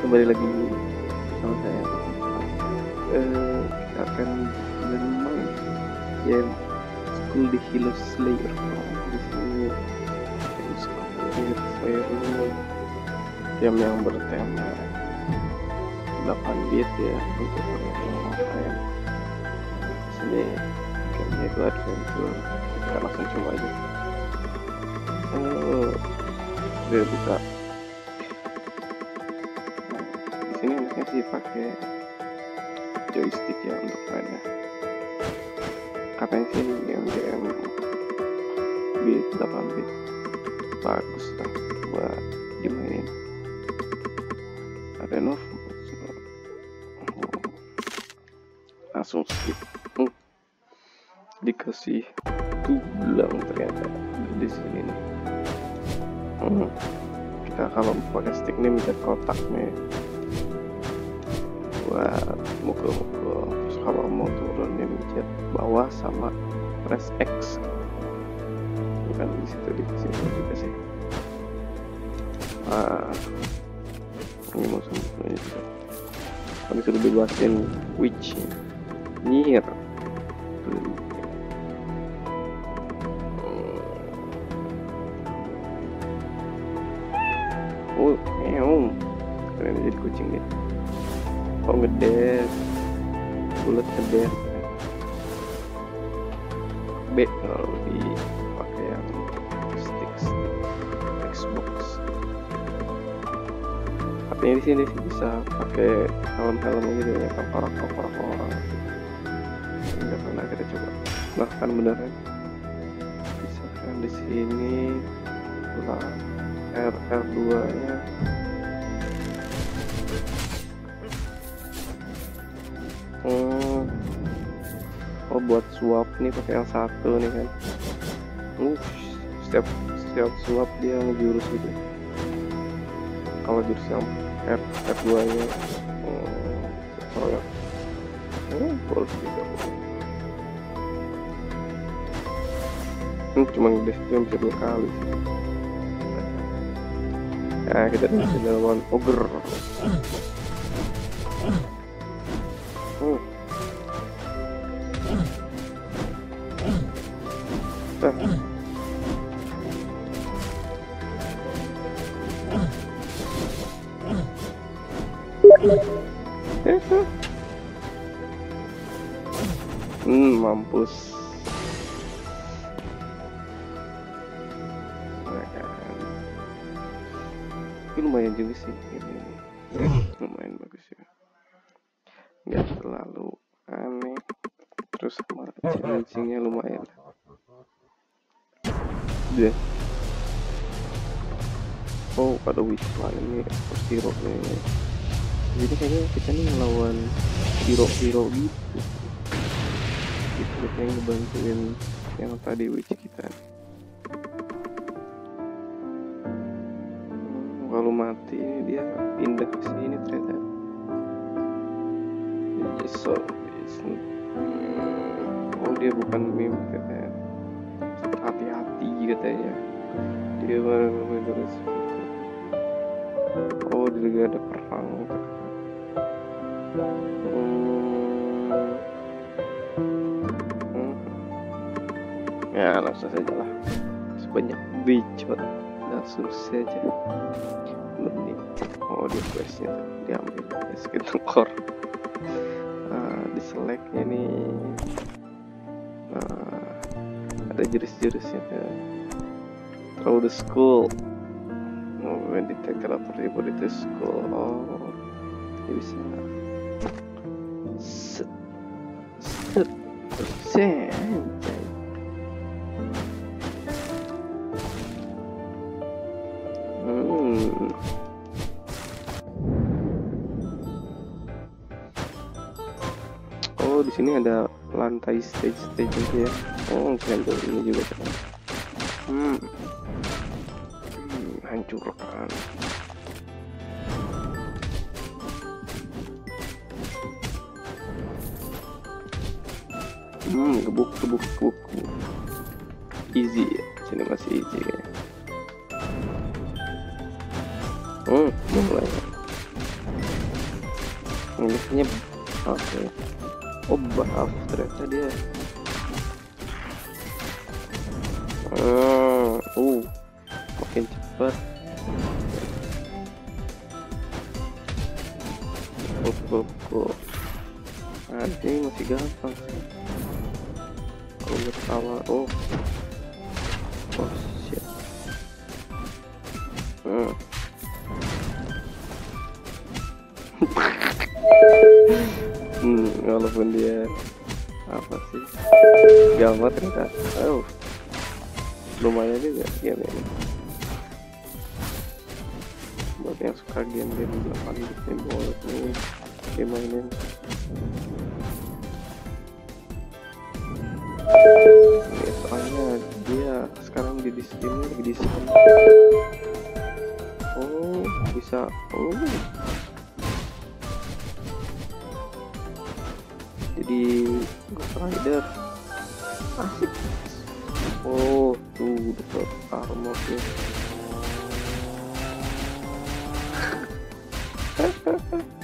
kembali lagi sama saya. Eh kita akan bermain game School the Hero Slayer. Di sini Slayer game yang bertema. 8 bit ya untuk yang di sini gamenya itu adventure. Kita langsung coba aja. Oh dia bisa pakai joystick ya untuk mainnya katanya sih game game bit 8 bit? Bagus lah buat dimainin. Ada nov langsung skip. Hmm. dikasih tulang ternyata di sini nih. Hmm. kita kalau pakai stick ini kotak buat mukul-mukul terus kalau mau turun ini mencet bawah sama press X. Bukan di situ di situ dikasih ah ini mau ini juga. Kami sudah bebasin witch nyir kok gede? Bulat gede. B kalau dipakai yang stick stick Xbox artinya di sini sih bisa pakai helm-helm gitu ya tengkorak tengkorak orang nggak pernah kita coba. Bahkan beneran bisa kan di sini lah R R2 nya buat swap nih pakai yang satu nih kan. Uh, setiap setiap swap dia ngejurus gitu. Kalau jurus yang R R2 nya hmm, yang oh, boleh juga. Hmm, cuma gede cuma bisa dua kali sih. Nah, kita bisa lawan ogre. Hmm, mampus. Tapi lumayan juga sih ini. lumayan bagus ya. Nggak terlalu aneh. Terus challengingnya lumayan. Dia. Oh, pada Wisma ini hero nih. Jadi kayaknya kita nih ngelawan hero-hero gitu. Gitu yang ngebantuin yang tadi witch kita. Kalau mati dia pindah ke sini ternyata. Yes, so hmm, oh dia bukan meme katanya. Hati-hati katanya. Dia mana terus. Oh, dia ada perang. Hmm. Hmm. Ya langsung saja lah. Sebanyak bicot langsung saja menit oh dia questnya diambil. Skin core. Uh, di selectnya nih uh, ada jurus-jurusnya throw the school. Oh, when detect property body to school. Oh dia bisa set set Hmm. Oh, di sini ada lantai stage stage ya. Oh, keren tuh ini juga. Hmm. hmm hancurkan. Hmm, gebuk, gebuk, gebuk. Easy ya. Sini masih easy ya. Hmm, mulai. Inggrisnya oke okay. oh buff ternyata dia hmm, uh makin cepat oh, oh, oh. Ini masih gampang. Kalau ketawa oh. Oh shit. Hmm. hmm, walaupun dia apa sih? Gampang ternyata oh. Lumayan juga game ini. Buat yang suka game-game 8 bit game boleh nih game ini soalnya dia sekarang di lagi di Steam oh bisa. Oh. Jadi Ghost Rider. Asik. Oh tuh dapat armor ya hmm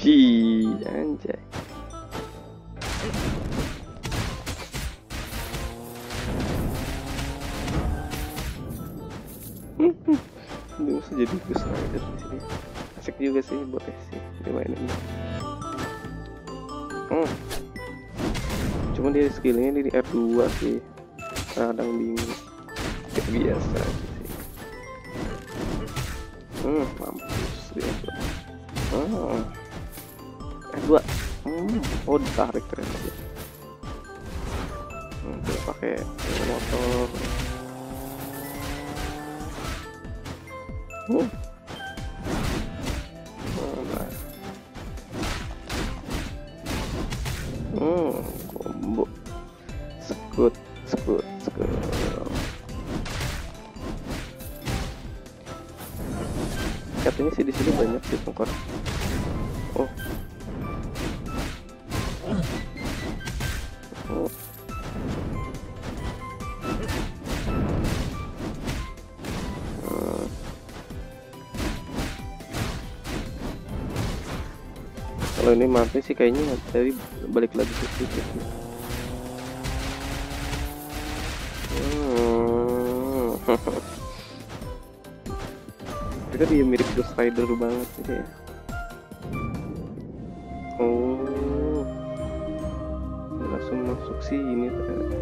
Hi, anjay. Ini bisa jadi Ghost Rider di sini. Asik juga sih boleh sih dimainin. Hmm. Cuma dia skillnya di R2 sih. Kadang bingung. Kayak biasa aja sih. Hmm, mampus dia. Oh. R2. Hmm, oh ditarik ternyata. Hmm, dia pakai motor. Oh. Oh, nah. Hmm, combo. Sekut, sekut, sekut. Katanya sih di sini banyak sih tongkar. Kalau ini mati sih kayaknya dari balik lagi ke situ. sih. Hmm. Kita dia mirip Ghost Rider banget gitu ya. Oh. Langsung masuk sini ternyata.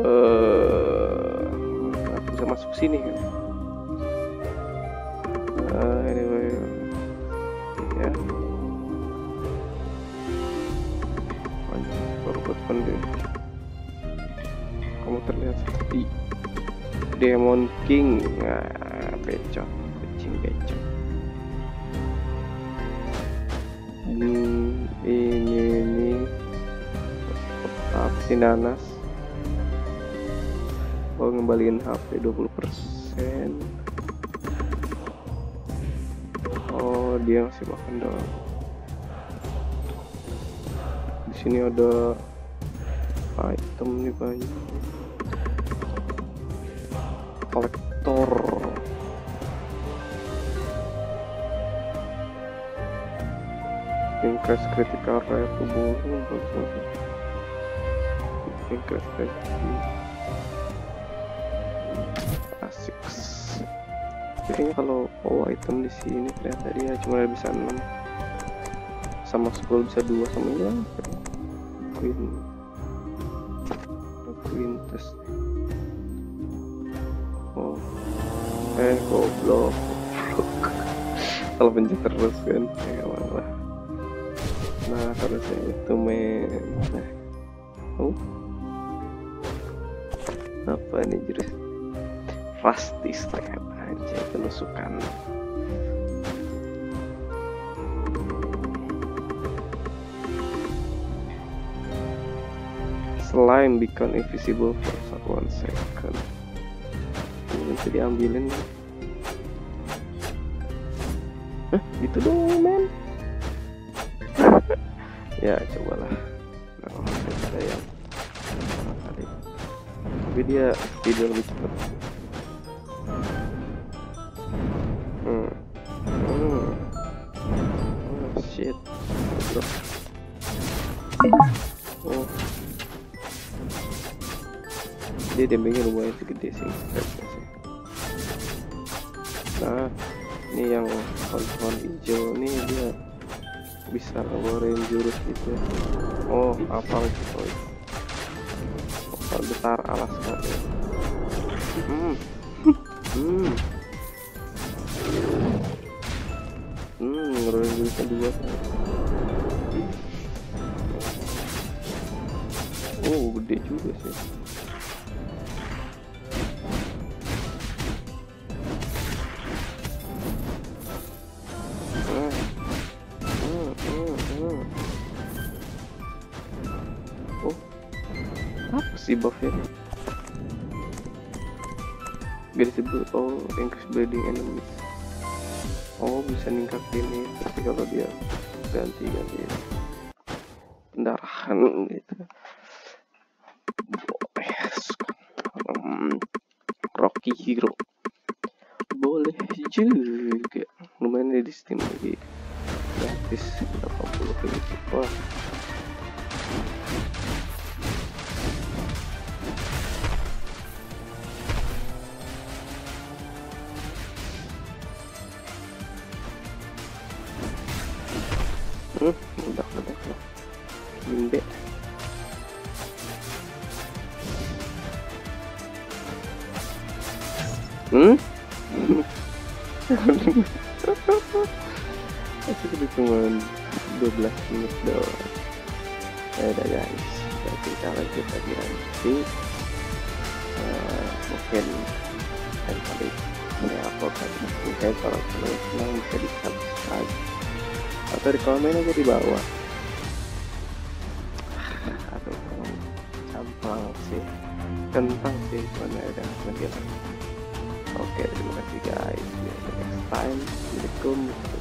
Eh, aku bisa masuk sini kan? Uh, Demon King. Nah, becok, kucing becok. Hmm, ini ini apa sih nanas? Oh, ngembaliin HP 20%. Oh, dia ngasih makan doang. Di sini ada item nih banyak. Increase critical rate bagus bagus. Increase critical asik kayaknya kalau bawa item di sini ternyata dia cuma bisa 6 sama scroll bisa 2 sama ya queen. Queen terus oh. Eh goblok kalau pencet terus kan harusnya itu men. Nah oh apa nih jurus pasti step aja penusukan slime become invisible for one second. Bisa diambilin Hah, gitu dong men ya cobalah. Nah, ada yang tapi dia tidur lebih cepat. Hmm. Hmm. oh shit. Oh. Dia damage lumayan segede sih. Nah ini yang pohon hijau. Nih dia bisa ngeluarin jurus gitu ya. oh apa gitu oh, besar alas ya. hmm. Hmm. Hmm ngeluarin jurusnya dua oh gede juga sih si buffnya disebut oh increase bleeding enemies. Oh bisa ningkatin ini. Tapi kalau dia ganti ganti. Pendarahan gitu. Um, Rocky Hero. Boleh juga. Lumayan di Steam lagi. Gratis 80 gitu wah hmm, udah udah udah bimbe hmm? Aku udah cuma 12 menit doang. Ya udah guys. Kita lanjut lagi nanti. Uh, mungkin lain kali saya upload lagi. Kalau kalian senang bisa di subscribe atau di komen aja di bawah. Aduh gampang sih. Kentang sih mana ada nanti oke terima kasih guys. See you next time. Assalamualaikum